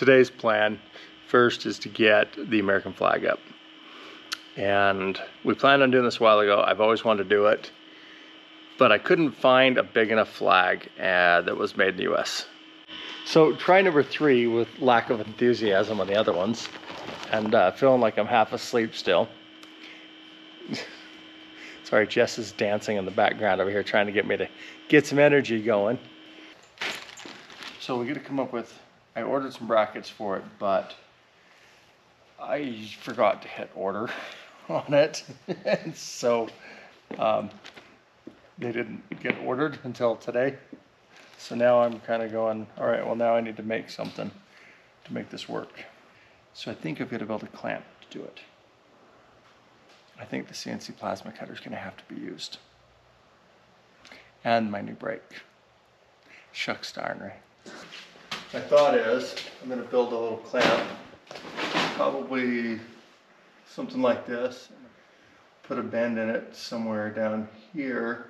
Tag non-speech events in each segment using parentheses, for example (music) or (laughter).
today's plan first is to get the American flag up. And we planned on doing this a while ago. I've always wanted to do it, but I couldn't find a big enough flag uh, that was made in the US. So try number three with lack of enthusiasm on the other ones and uh, feeling like I'm half asleep still. (laughs) Sorry, Jess is dancing in the background over here trying to get me to get some energy going. So we gotta come up with, I ordered some brackets for it, but I forgot to hit order (laughs) on it. and (laughs) so um, they didn't get ordered until today. So now I'm kind of going, all right, well now I need to make something to make this work. So I think I've got to build a clamp to do it. I think the CNC plasma cutter is going to have to be used. And my new brake. Shucks darn right. My thought is I'm going to build a little clamp, probably something like this. Put a bend in it somewhere down here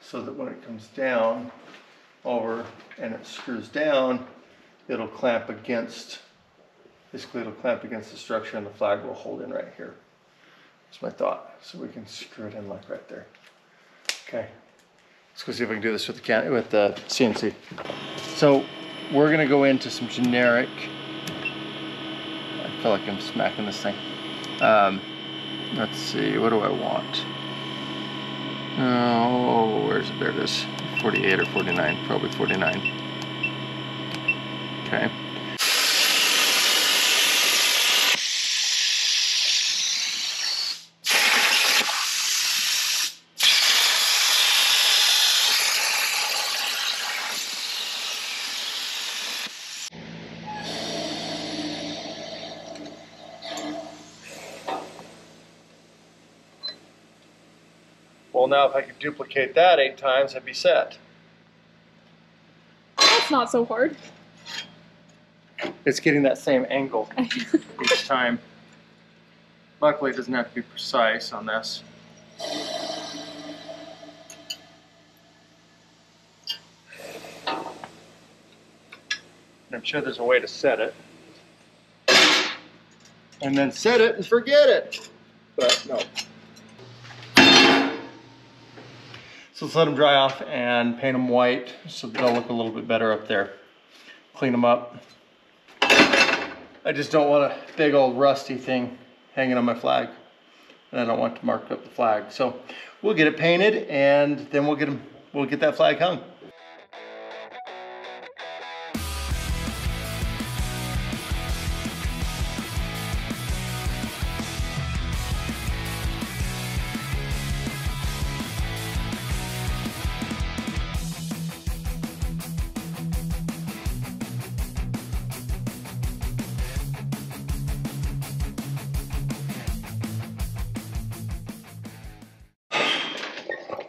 so that when it comes down over and it screws down, it'll clamp against, basically it'll clamp against the structure and the flag will hold in right here. That's my thought. So we can screw it in like right there. Okay. Let's go see if we can do this with the can with the CNC. So we're gonna go into some generic. I feel like I'm smacking this thing. Um, let's see, what do I want? Oh, where's it? There it is. 48 or 49, probably 49. Okay. Well, now if I could duplicate that eight times, I'd be set. That's not so hard. It's getting that same angle (laughs) each time. Luckily, it doesn't have to be precise on this. I'm sure there's a way to set it. And then set it and forget it. But no. So let's let them dry off and paint them white so they'll look a little bit better up there. Clean them up. I just don't want a big old rusty thing hanging on my flag. And I don't want to mark up the flag. So we'll get it painted and then we'll get them, we'll get that flag hung.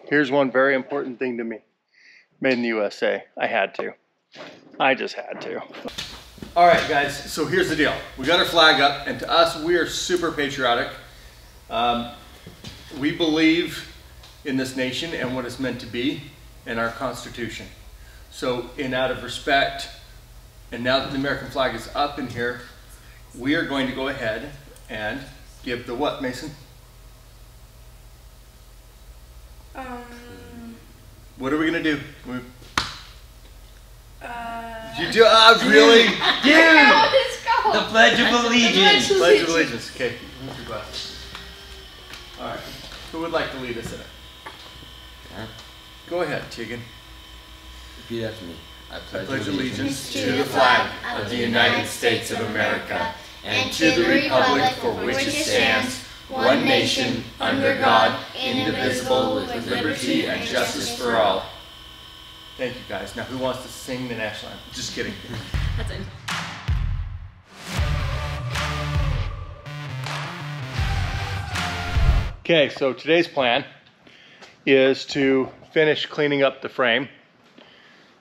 Here's one very important thing to me. Made in the USA. I had to. I just had to. All right, guys, so here's the deal. We got our flag up, and to us, we are super patriotic. Um, we believe in this nation and what it's meant to be and our Constitution. So, in out of respect, and now that the American flag is up in here, we are going to go ahead and give the what, Mason? Um, What are we gonna do? We- uh, You do? Ah, really? (laughs) Dude! How did this go? The Pledge of Allegiance. Pledge of Allegiance. Okay. Move your glasses. All right. Who would like to lead us in it? Go ahead, Tegan. Repeat after me. I pledge, pledge allegiance to the flag of the United States of America and to the republic for which it stands, one nation, under God, indivisible, with liberty and justice for all. Thank you, guys. Now, who wants to sing the national anthem? Just kidding. That's it. Okay, so today's plan is to finish cleaning up the frame.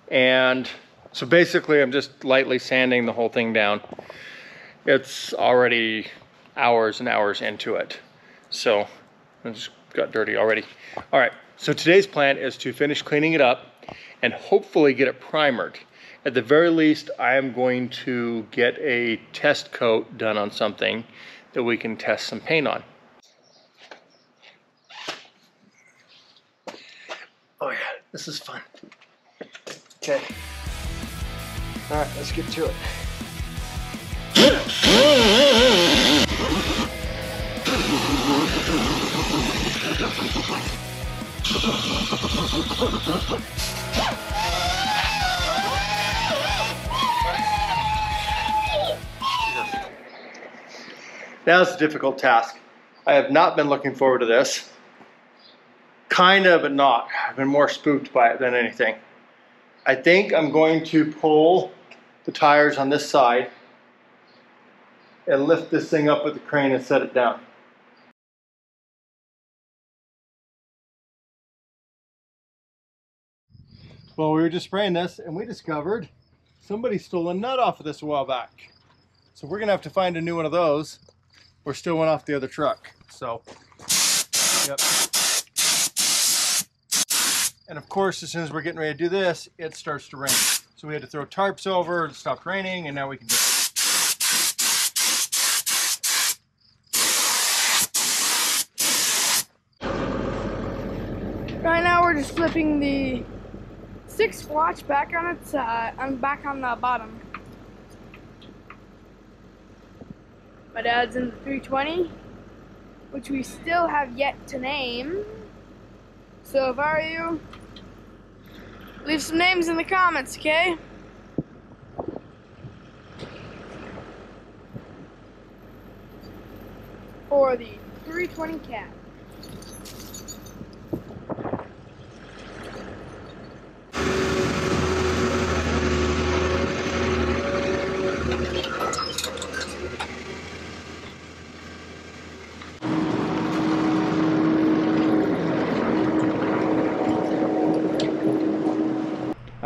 And so basically, I'm just lightly sanding the whole thing down. It's already hours and hours into it. So it just got dirty already. All right, so today's plan is to finish cleaning it up and hopefully get it primered. At the very least, I am going to get a test coat done on something that we can test some paint on. Oh yeah, this is fun. Okay. All right, let's get to it. Now it's a difficult task. I have not been looking forward to this. Kind of, but not. I've been more spooked by it than anything. I think I'm going to pull the tires on this side and lift this thing up with the crane and set it down. Well, we were just spraying this and we discovered somebody stole a nut off of this a while back. So we're gonna have to find a new one of those. We're still one off the other truck. So, yep. And of course, as soon as we're getting ready to do this, it starts to rain. So we had to throw tarps over, it stopped raining, and now we can do it. Right now we're just flipping the sixsquatch back on its uh, I'm back on the bottom. My dad's in the 320, which we still have yet to name. So if I were you, leave some names in the comments, okay? For the 320 cat.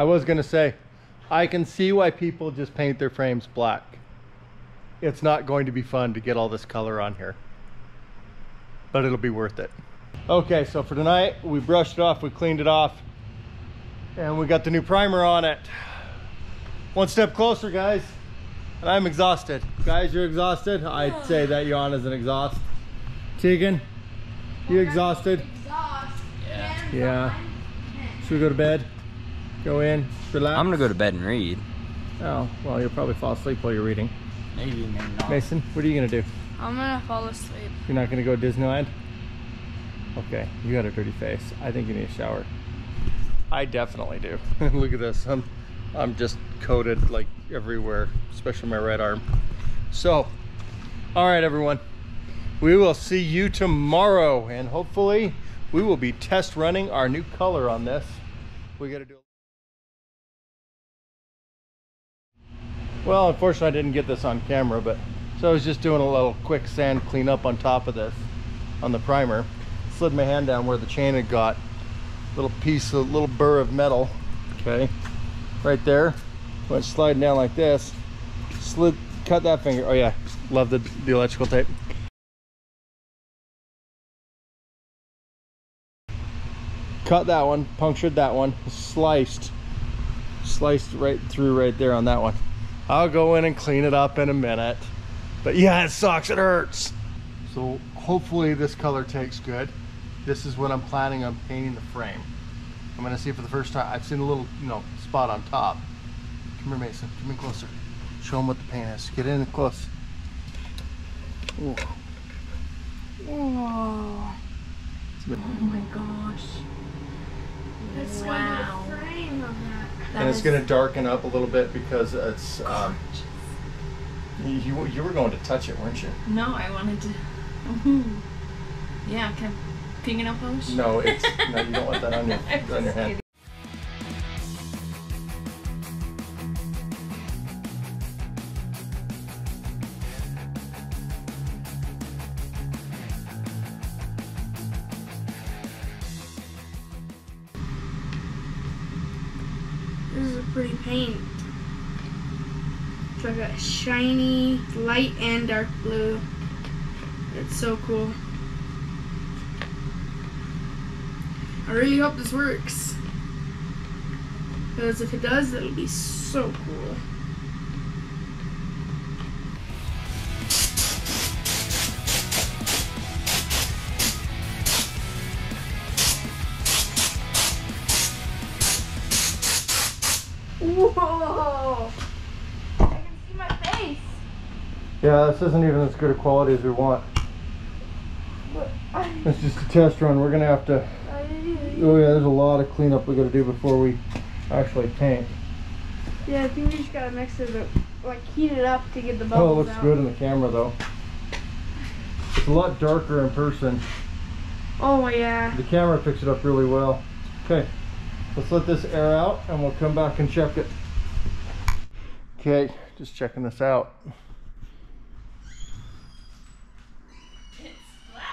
I was gonna say, I can see why people just paint their frames black. It's not going to be fun to get all this color on here, but it'll be worth it. Okay, so for tonight, we brushed it off, we cleaned it off, and we got the new primer on it. One step closer, guys, and I'm exhausted. Guys, you're exhausted? I'd say that yawn is an exhaust. Tegan, you exhausted? yeah Yeah. Should we go to bed? Go in, relax. I'm gonna go to bed and read. Oh, well, you'll probably fall asleep while you're reading. Maybe, maybe not. Mason, what are you gonna do? I'm gonna fall asleep. You're not gonna go to Disneyland? Okay, you got a dirty face. I think you need a shower. I definitely do. (laughs) Look at this. I'm, I'm just coated like everywhere, especially my right arm. So, all right, everyone. We will see you tomorrow, and hopefully, we will be test running our new color on this. We got to do. Well, unfortunately, I didn't get this on camera, but so I was just doing a little quick sand cleanup on top of this, on the primer. Slid my hand down where the chain had got, little piece, a little burr of metal, okay, right there. Went sliding down like this, slid, cut that finger. Oh yeah, love the, the electrical tape. Cut that one, punctured that one, sliced, sliced right through right there on that one. I'll go in and clean it up in a minute. But yeah, it sucks, it hurts. So hopefully this color takes good. This is what I'm planning on painting the frame. I'm gonna see it for the first time, I've seen a little, you know, spot on top. Come here, Mason, come in closer. Show them what the paint is. Get in close. Ooh. Oh, It's a bit- oh my gosh. That's Wow. the frame of that. and it's gonna darken up a little bit because it's, um, you, you, you were going to touch it, weren't you? No, I wanted to. Ooh. (laughs) Yeah, can pingin up post? No, it's, no, you don't want that on (laughs) your, on your hand. It's like got shiny light and dark blue. It's so cool. I really hope this works. Because if it does, that'll be so cool. Whoa! I can see my face. Yeah, this isn't even as good a quality as we want. It's just a test run. We're gonna have to. Oh yeah, there's a lot of cleanup we gotta do before we actually paint. yeah, I think we just gotta mix it up, like heat it up to get the bubbles out. Oh, it looks out. good in the camera though. It's a lot darker in person. Oh yeah. The camera picks it up really well. Okay, let's let this air out and we'll come back and check it. Okay, just checking this out. It's flat.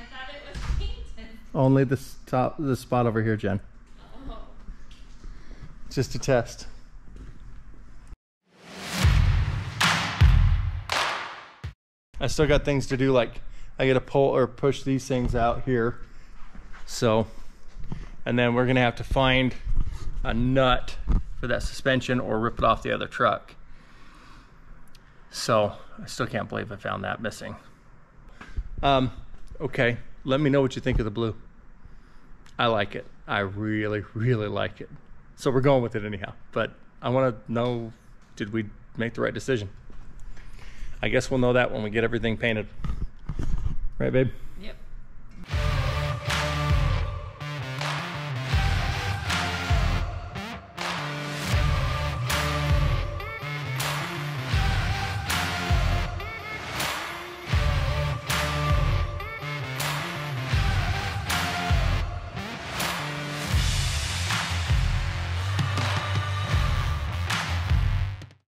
I thought it was painted. Only this top, this spot over here, Jen. Just a test. I still got things to do, like I gotta pull or push these things out here. So, and then we're gonna have to find a nut for that suspension or rip it off the other truck. So, I still can't believe I found that missing. Um, okay, let me know what you think of the blue. I like it. I really, really like it. So we're going with it anyhow. But I want to know did we make the right decision? I guess we'll know that when we get everything painted. Right, babe?